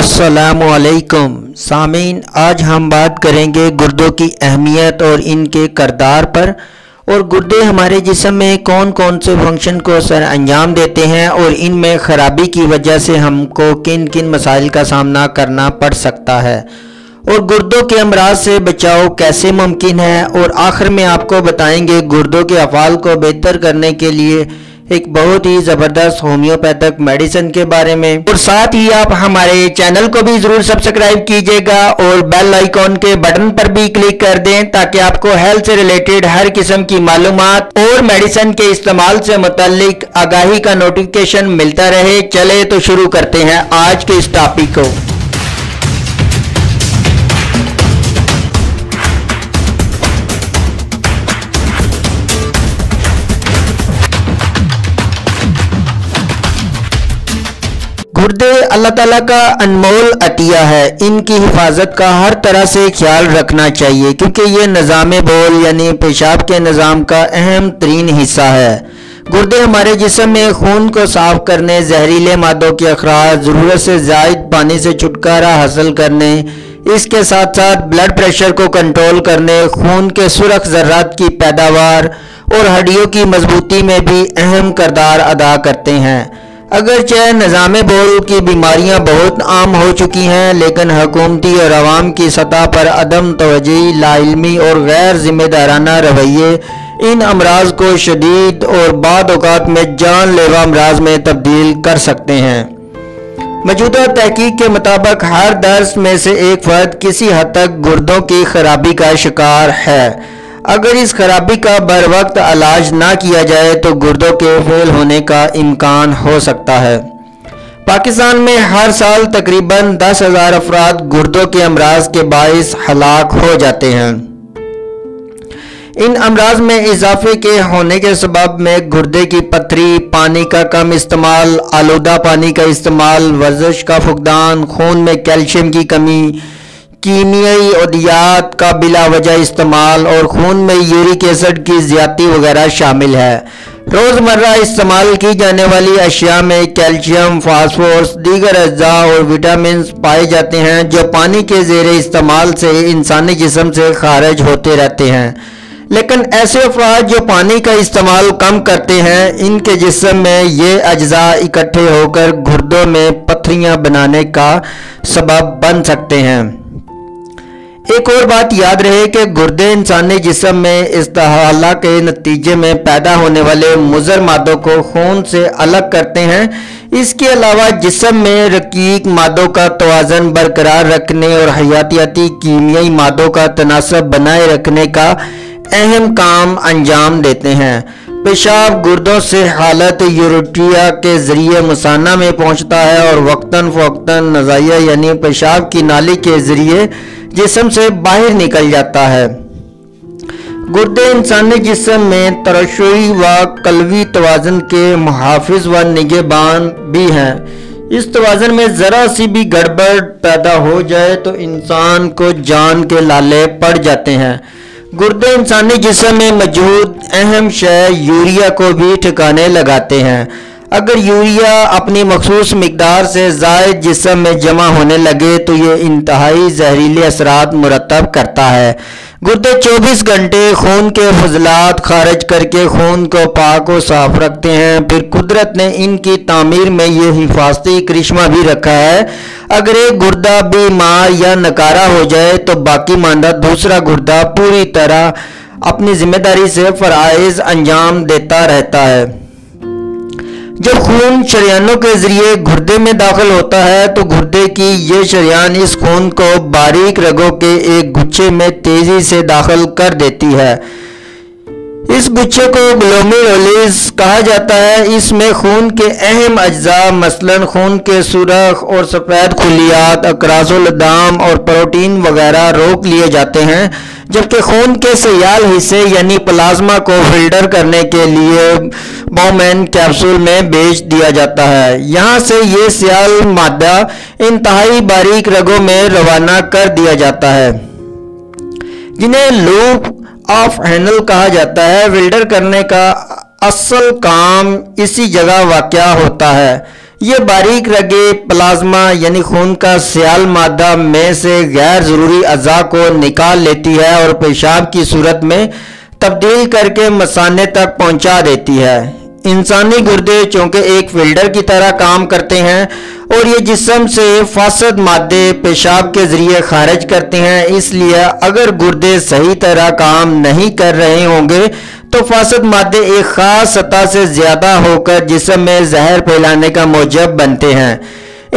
असलकुम सामीन आज हम बात करेंगे गुर्दों की अहमियत और इनके करदार पर। और गुर्दे हमारे जिसम में कौन कौन से फ़ंक्शन को सर अंजाम देते हैं और इनमें ख़राबी की वजह से हमको किन किन मसाइल का सामना करना पड़ सकता है। और गुर्दों के अमराज से बचाव कैसे मुमकिन है? और आखिर में आपको बताएँगे गुर्दों के अफाल को बेहतर करने के लिए एक बहुत ही ज़बरदस्त होम्योपैथिक मेडिसिन के बारे में। और साथ ही आप हमारे चैनल को भी ज़रूर सब्सक्राइब कीजिएगा और बेल आइकॉन के बटन पर भी क्लिक कर दें ताकि आपको हेल्थ से रिलेटेड हर किस्म की मालूम और मेडिसिन के इस्तेमाल से मुतलिक आगाही का नोटिफिकेशन मिलता रहे। चले तो शुरू करते हैं आज के इस टॉपिक को। गुर्दे अल्लाह ताला का अनमोल अतिया है, इनकी हिफाजत का हर तरह से ख्याल रखना चाहिए, क्योंकि ये निज़ाम बोल यानी पेशाब के निज़ाम का अहम तरीन हिस्सा है। गुर्दे हमारे जिसम में खून को साफ़ करने, जहरीले मादों के अखराज, ज़रूरत से जायद पानी से छुटकारा हासिल करने, इसके साथ साथ ब्लड प्रेशर को कंट्रोल करने, खून के सुरख ज़र्रात की पैदावार और हड्डियों की मजबूती में भी अहम करदार अदा करते हैं। अगरचे निज़ाम बोल की बीमारियाँ बहुत आम हो चुकी हैं, लेकिन हकूमती और आवाम की सतह पर अदम तोजही लाइलमी और गैर जिम्मेदाराना रवैये, इन अमराज को शदीद और बाद अवत में जानलेवा अमराज में तब्दील कर सकते हैं। मौजूदा तहकीक के मुताबिक हर दर्स में से एक फ़र्द किसी हद तक गुर्दों की खराबी का शिकार है। अगर इस खराबी का बर वक्त इलाज ना किया जाए तो गुर्दों के फेल होने का इम्कान हो सकता है। पाकिस्तान में हर साल तकरीबन दस हज़ार अफराद गुर्दों के अमराज के बायस हलाक हो जाते हैं। इन अमराज में इजाफे के होने के सबब में गुर्दे की पथरी, पानी का कम इस्तेमाल, आलूदा पानी का इस्तेमाल, वर्जिश का फुकदान, खून में कैल्शियम की कमी कीमियाई अदियात का बिला वजह इस्तेमाल और खून में यूरिक एसिड की ज़्यादा वगैरह शामिल है। रोज़मर्रा इस्तेमाल की जाने वाली अशिया में कैल्शियम, फास्फोरस, दीगर अज्जा और विटामिन पाए जाते हैं, जो पानी के जेर इस्तेमाल से इंसानी जिसम से खारिज होते रहते हैं। लेकिन ऐसे अफराद जो पानी का इस्तेमाल कम करते हैं, इनके जिसम में ये अज्जा इकट्ठे होकर गुर्दों में पथरियाँ बनाने का सबब बन सकते हैं। एक और बात याद रहे कि गुर्दे इंसानी जिसम में इस्तेहाला के नतीजे में पैदा होने वाले मुजर मादों को खून से अलग करते हैं। इसके अलावा जिसम में रकीक मादों का तोज़न बरकरार रखने और हयातियाती कीमियाई मादों का तनासब बनाए रखने का अहम काम अंजाम देते हैं। पेशाब गुर्दों से हालत यूरोटिया के ज़रिए मसाना में पहुँचता है और वक्ता फ़वक्ता नज़ाइया यानी पेशाब की नाली के ज़रिए जिसम से बाहर निकल जाता है। गुर्दे इंसानी जिसम में तरशोई व कलवी तोज़न के मुहाफ़ व निगेबान भी हैं। इस तोज़न में ज़रा सी भी गड़बड़ पैदा हो जाए तो इंसान को जान के लाले पड़ जाते हैं। गुर्दे इंसानी जिसम में मौजूद अहम शय यूरिया को भी ठिकाने लगाते हैं। अगर यूरिया अपनी मखसूस मकदार से जायद जिसम में जमा होने लगे तो ये इंतहाई जहरीले असरात मुरतब करता है। गुर्दे 24 घंटे खून के फजलात खारिज करके खून को पाक व साफ़ रखते हैं। फिर कुदरत ने इनकी तामीर में ये हिफाजती करिश्मा भी रखा है। अगर एक गुर्दा बीमार या नकारा हो जाए तो बाकी मानदा दूसरा गुर्दा पूरी तरह अपनी ज़िम्मेदारी से फ़रज़ अंजाम देता रहता है। जब खून शरियानों के ज़रिए घुर्दे में दाखिल होता है तो घुर्दे की ये शरियान इस खून को बारीक रगों के एक गुच्छे में तेज़ी से दाखिल कर देती है। इस गुच्छे को ग्लोमेरुलस कहा जाता है। इसमें खून के अहम अज्जा, मसलन खून के सुरख और सफ़ेद खुलियात अकरासुलदाम और प्रोटीन वगैरह रोक लिए जाते हैं, जबकि खून के सयाल हिस्से यानी प्लाज्मा को फ़िल्टर करने के लिए बोमैन कैप्सूल में बेच दिया जाता है। यहाँ से ये सियाल मादा इंतहाई बारीक रगों में रवाना कर दिया जाता है। जिन्हें लूप ऑफ़ हैंडल कहा जाता है। विल्डर करने का असल काम इसी जगह वाक़ होता है। ये बारीक रगे प्लाज्मा यानी खून का सियाल मादा में से गैर ज़रूरी अज़ा को निकाल लेती है और पेशाब की सूरत में तब्दील करके मसाने तक पहुँचा देती है। इंसानी गुर्दे चूँकि एक फ़िल्टर की तरह काम करते हैं और ये जिसम से फासद मादे पेशाब के ज़रिए खारिज करते हैं। इसलिए अगर गुर्दे सही तरह काम नहीं कर रहे होंगे तो फासद मादे एक ख़ास सतह से ज़्यादा होकर जिसम में जहर फैलाने का मौजब बनते हैं।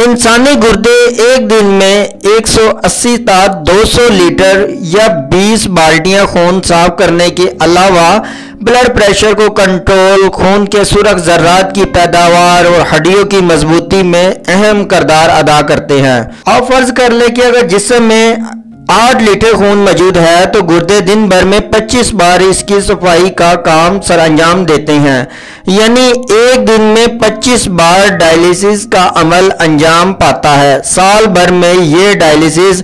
इंसानी गुर्दे एक दिन में 180 ता 200 लीटर या 20 बाल्टियाँ खून साफ़ करने के अलावा ब्लड प्रेशर को कंट्रोल, खून के सुरख जर्रात की पैदावार और हड्डियों की मजबूती में अहम करदार अदा करते हैं। और फ़र्ज़ कर ले कि अगर जिसम में आठ लीटर खून मौजूद है तो गुर्दे दिन भर में 25 बार इसकी सफ़ाई का काम सर अंजाम देते हैं। यानी एक दिन में 25 बार डायलिसिस का अमल अंजाम पाता है। साल भर में ये डायलिसिस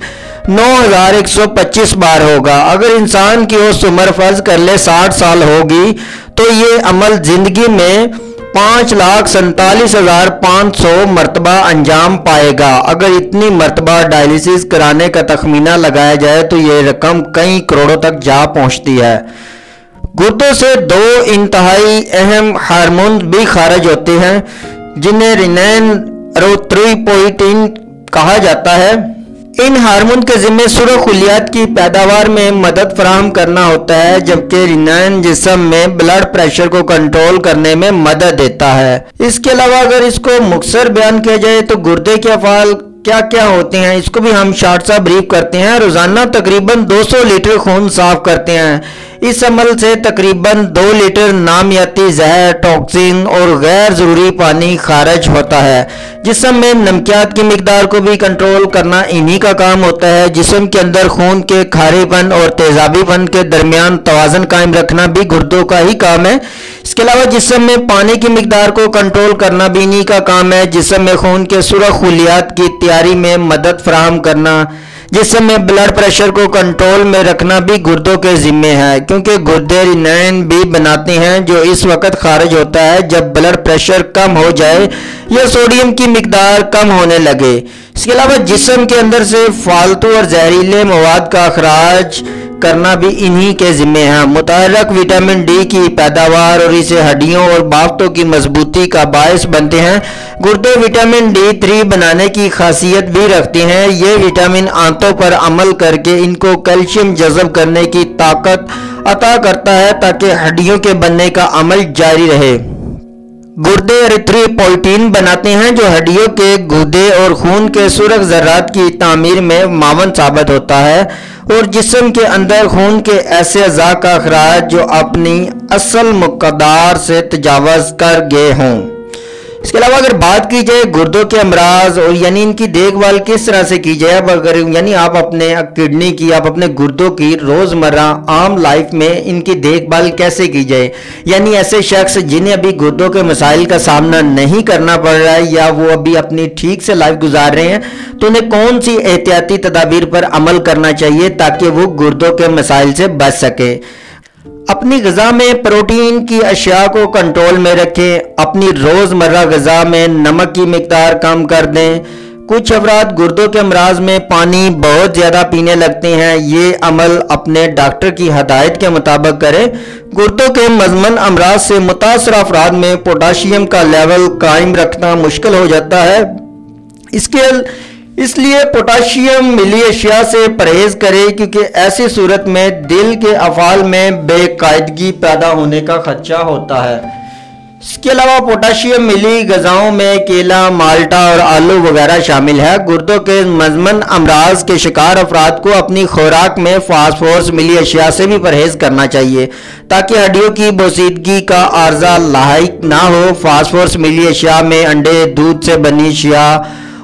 9125 बार होगा। अगर इंसान की उस उम्र फ़र्ज़ कर ले 60 साल होगी तो ये अमल ज़िंदगी में पाँच लाख सैतालीस हज़ार पाँच सौ मरतबा अंजाम पाएगा। अगर इतनी मरतबा डायलिसिस कराने का तखमीना लगाया जाए तो ये रकम कई करोड़ों तक जा पहुँचती है। गुर्दों से दो इंतहाई अहम हारमोन भी खारिज होते हैं, जिन्हें रिनैन रोत्रीपोइटिन कहा जाता है। इन हार्मोन के जिम्मे सुरख खुलियात की पैदावार में मदद फराहम करना होता है, जबकि रिनाइन जिसम में ब्लड प्रेशर को कंट्रोल करने में मदद देता है। इसके अलावा अगर इसको मुख्तर बयान किया जाए तो गुर्दे के अफाल क्या क्या होते हैं, इसको भी हम शार्ट सा ब्रीफ करते हैं। रोज़ाना तकरीबन 200 लीटर खून साफ़ करते हैं। इस अमल से तकरीबन दो लीटर नामियाती जहर, टॉक्सिन और गैर ज़रूरी पानी खारिज होता है। जिसम में नमकियात की मकदार को भी कंट्रोल करना इन्हीं का काम होता है। जिसम के अंदर खून के खारेपन और तेजाबीपन के दरमियान तोज़न कायम रखना भी गुर्दों का ही काम है। इसके अलावा जिसम में पानी की मकदार को कंट्रोल करना भी इन्हीं का काम है। जिसम में खून के सुरख खुलियात की तैयारी में मदद फ्राहम करना जिसमें ब्लड प्रेशर को कंट्रोल में रखना भी गुर्दों के जिम्मे है, क्योंकि गुर्दे रिनाइन भी बनाते हैं, जो इस वक्त खारिज होता है। जब ब्लड प्रेशर कम हो जाए या सोडियम की मकदार कम होने लगे। इसके अलावा जिसम के अंदर से फालतू और जहरीले मवाद का अखराज करना भी इन्हीं के जिम्मे है। मुतहरक विटामिन डी की पैदावार और इसे हड्डियों और बाफ्तों की मजबूती का बायस बनते हैं। गुर्दे विटामिन डी थ्री बनाने की खासियत भी रखते हैं। ये विटामिन आंतों पर अमल करके इनको कैल्शियम जजब करने की ताकत अता करता है ताकि हड्डियों के बनने का अमल जारी रहे। गुर्दे एरिथ्रीपोइटीन बनाते हैं जो हड्डियों के गुर्दे और खून के सुरख जरात की तामीर में मावन साबित होता है और जिसम के अंदर खून के ऐसे अज़ा का अखराज जो अपनी असल मकदार से तजावज़ कर गए हों। इसके अलावा अगर बात की जाए गुर्दों के अमराज और यानी इनकी देखभाल किस तरह से की जाए, अब अगर यानी आप अपने किडनी की, आप अपने गुर्दों की रोज़मर्रा आम लाइफ में इनकी देखभाल कैसे की जाए? यानी ऐसे शख्स जिन्हें अभी गुर्दों के मसाइल का सामना नहीं करना पड़ रहा है या वो अभी अपनी ठीक से लाइफ गुजार रहे हैं तो उन्हें कौन सी एहतियाती तदाबीर पर अमल करना चाहिए ताकि वो गुर्दों के मसाइल से बच सके? अपनी गज़ा में प्रोटीन की अशिया को कंट्रोल में रखें, अपनी रोज़मर्रा गज़ा में नमक की मकदार कम कर दें। कुछ अफराद गुर्दों के अमराज में पानी बहुत ज़्यादा पीने लगते हैं, ये अमल अपने डॉक्टर की हदायत के मुताबिक करें। गुर्दों के मजमन अमराज से मुतासर अफराद में पोटाशियम का लेवल कायम रखना मुश्किल हो जाता है। इसके इसलिए पोटाशियम मिली अशिया से परहेज करें, क्योंकि ऐसी सूरत में दिल के अफाल में बेकायदगी पैदा होने का खदशा होता है। इसके अलावा पोटाशियम मिली गज़ाओं में केला, माल्टा और आलू वगैरह शामिल है। गुर्दों के मजमन अमराज के शिकार अफराद को अपनी खुराक में फास्फोरस मिली अशिया से भी परहेज करना चाहिए, ताकि हड्डियों की बोसीदगी का आर्जा लाइक ना हो। फास्फोरस मिली अशिया में अंडे, दूध से बनी अशिया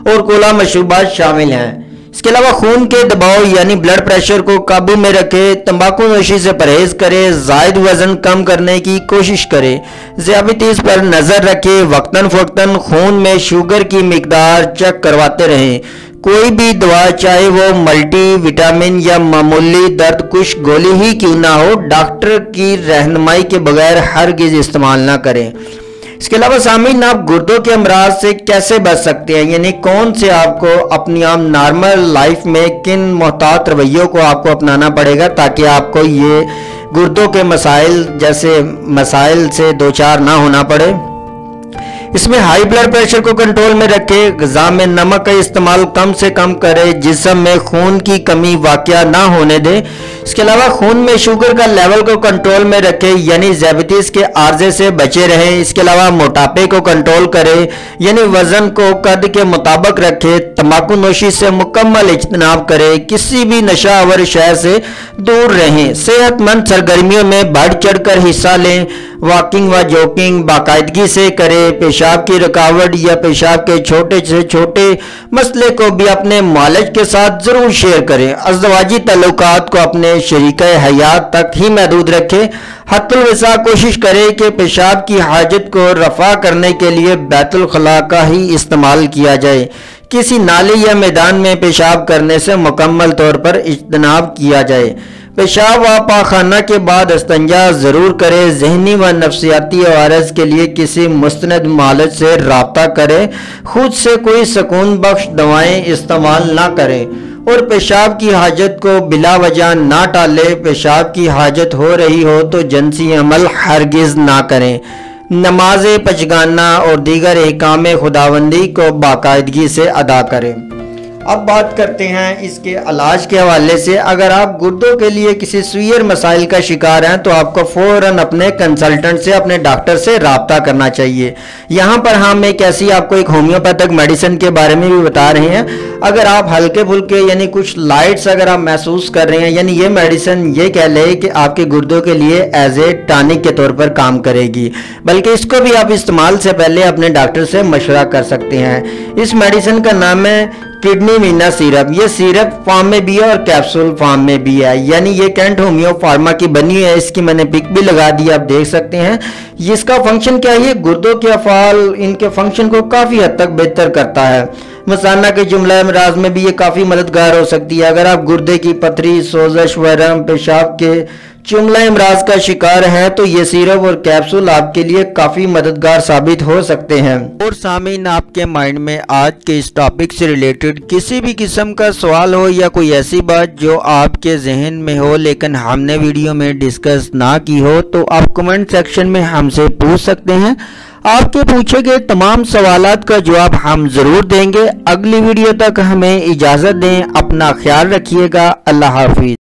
और कोला मशरूबात शामिल हैं। इसके अलावा खून के दबाव, यानी ब्लड प्रेशर को काबू में रखे, तंबाकू नोशी से परहेज करें, जायद वज़न कम करने की कोशिश करें। ज़्याबतीस पर नज़र रखें वक्ता फ़क्ता खून में शुगर की मकदार चेक करवाते रहें। कोई भी दवा, चाहे वो मल्टी विटामिन या मामूली दर्द, कुछ गोली ही क्यों ना हो, डॉक्टर की रहनुमाई के बगैर हर गिज इस्तेमाल ना करें। इसके अलावा, सामीन, आप गुर्दों के अमराज से कैसे बच सकते हैं? यानी कौन से आपको अपनी आम नॉर्मल लाइफ में किन मोहतात रवैयों को आपको अपनाना पड़ेगा ताकि आपको ये गुर्दों के मसाइल जैसे मसाइल से दो चार ना होना पड़े? इसमें हाई ब्लड प्रेशर को कंट्रोल में रखे, गजा में नमक का इस्तेमाल कम से कम करे, जिसम में खून की कमी वाक़ ना होने दे। इसके अलावा खून में शुगर का लेवल को कंट्रोल में रखे, यानी जैबिटीज़ के आर्जे से बचे रहें। इसके अलावा मोटापे को कंट्रोल करे, यानी वज़न को कद के मुताबिक रखे। तम्बाकू नोशी से मुकम्मल इजतनाब करे। किसी भी नशा अवर शहर से दूर रहें। सेहतमंद सरगर्मियों में बढ़ चढ़ हिस्सा लें। वॉकिंग व जॉकिंग बाकायदगी से करें। पेशाब की रुकावट या पेशाब के छोटे से छोटे मसले को भी अपने मालज के साथ ज़रूर शेयर करें। अजवाजी तल्लक को अपने शरीक हयात तक ही महदूद रखें। हतुलवसा कोशिश करें कि पेशाब की हाजत को रफा करने के लिए बैतुलखला का ही इस्तेमाल किया जाए। किसी नाली या मैदान में पेशाब करने से मुकम्मल तौर पर इजतनाब किया जाए। पेशाब व पाखाना के बाद अस्तंजा ज़रूर करें। जहनी व नफसियाती आवारज के लिए किसी मुस्ंद मालज से रबता करें। खुद से कोई सुकून बख्श दवाएँ इस्तेमाल ना करें। और पेशाब की हाजत को बिला वजह ना टालें। पेशाब की हाजत हो रही हो तो जनसी अमल हरगिज़ ना करें। नमाज़ पचगाना और दीगर काम खुदाबंदी को बाकायदगी से अदा करें। अब बात करते हैं इसके इलाज के हवाले से। अगर आप गुर्दों के लिए किसी सुयर मसाइल का शिकार हैं तो आपको फ़ौरन अपने कंसल्टेंट से, अपने डॉक्टर से रबता करना चाहिए। यहाँ पर हम एक ऐसी आपको एक होम्योपैथिक मेडिसिन के बारे में भी बता रहे हैं। अगर आप हल्के फुल्के यानी कुछ लाइट्स अगर आप महसूस कर रहे हैं, यानी ये मेडिसिन ये कह ले कि आपके गुर्दों के लिए एज ए टॉनिक के तौर पर काम करेगी। बल्कि इसको भी आप इस्तेमाल से पहले अपने डॉक्टर से मशवरा कर सकते हैं। इस मेडिसिन का नाम है किडनी मीना सिरप, ये सिरप फॉर्म में भी है और कैप्सूल फॉर्म में भी है। यानी ये कैंट होम्यो फार्मा की बनी है, इसकी मैंने पिक भी लगा दी, आप देख सकते हैं। इसका फ़ंक्शन क्या है? गुर्दों के अफाल, इनके फ़ंक्शन को काफ़ी हद तक बेहतर करता है। मसाना के जुमला अमराज में भी ये काफ़ी मददगार हो सकती है। अगर आप गुर्दे की पथरी, सोजश वरम पेशाब के जुमला इमराज का शिकार हैं तो ये सिरप और कैप्सूल आपके लिए काफ़ी मददगार साबित हो सकते हैं। और सामीन, आपके माइंड में आज के इस टॉपिक से रिलेटेड किसी भी किस्म का सवाल हो या कोई ऐसी बात जो आपके जहन में हो, लेकिन हमने वीडियो में डिस्कस ना की हो तो आप कमेंट सेक्शन में हमसे पूछ सकते हैं। आपके पूछे गए तमाम सवाल का जवाब हम ज़रूर देंगे। अगली वीडियो तक हमें इजाज़त दें, अपना ख्याल रखिएगा। अल्लाह हाफिज़।